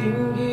You.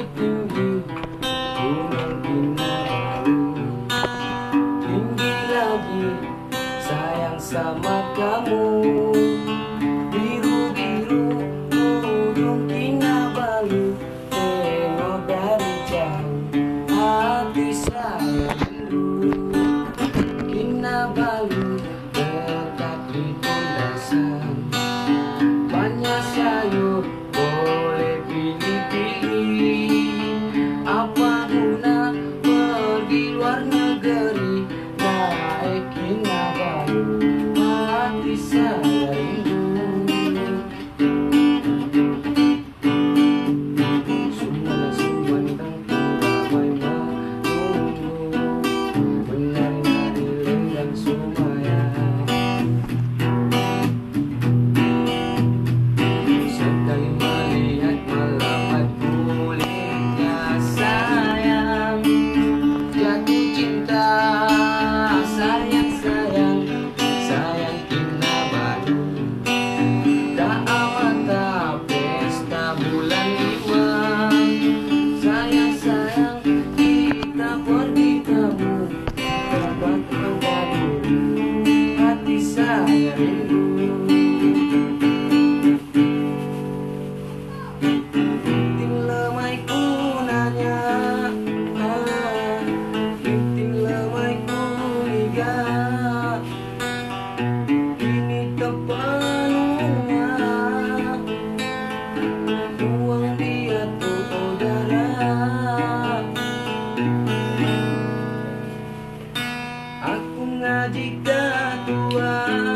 Aku ngaji ke Tuhan.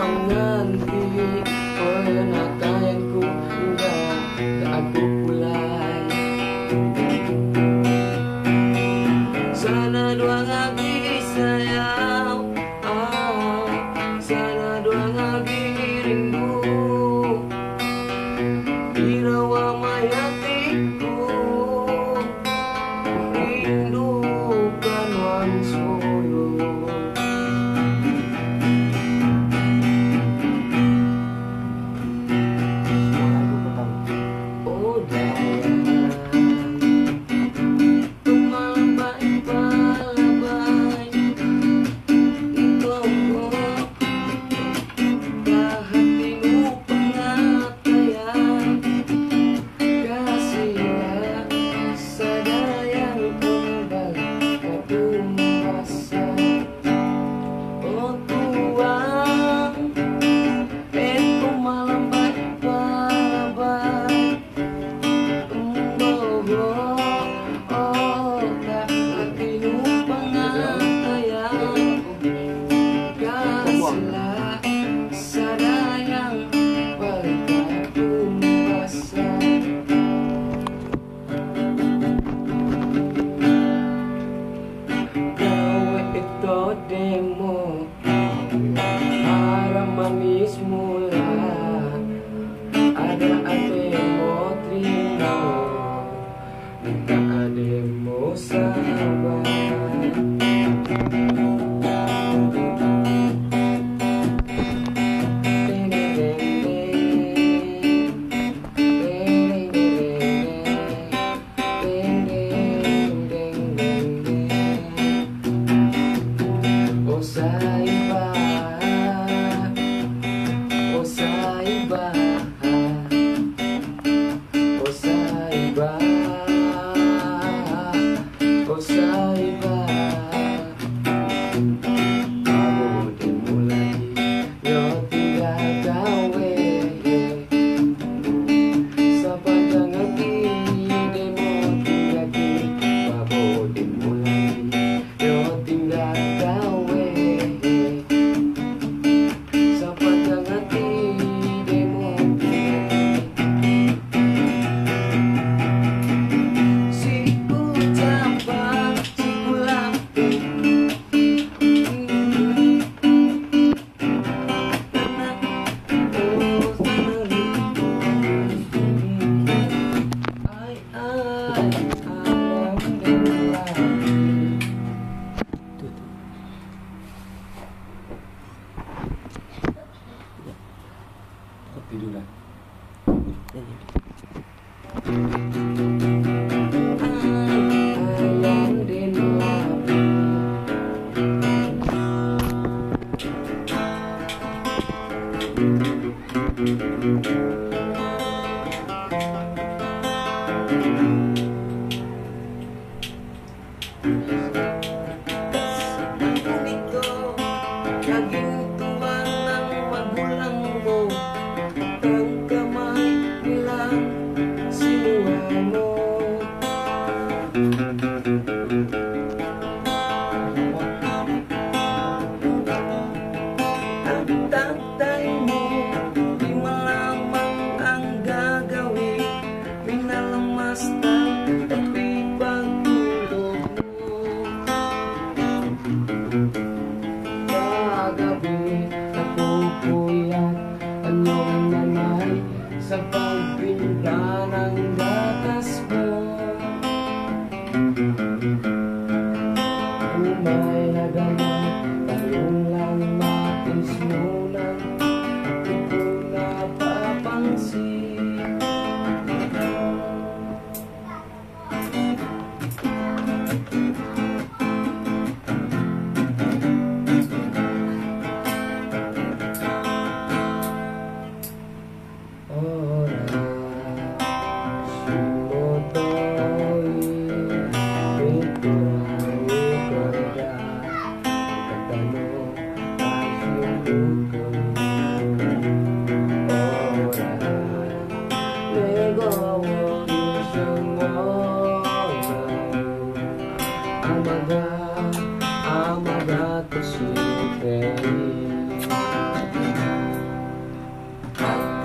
wanna be moça.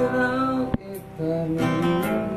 られたの